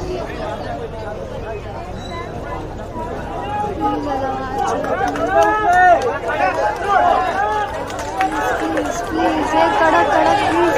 please please ये कड़क कड़क